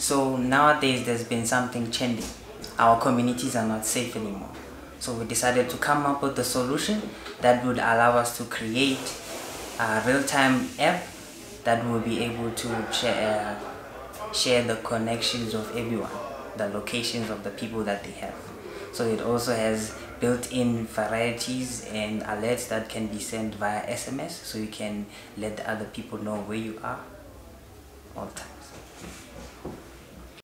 So nowadays there's been something changing. Our communities are not safe anymore. So we decided to come up with a solution that would allow us to create a real-time app that will be able to share, uh, share the connections of everyone, the locations of the people that they have. So it also has built-in varieties and alerts that can be sent via SMS so you can let other people know where you are all the time.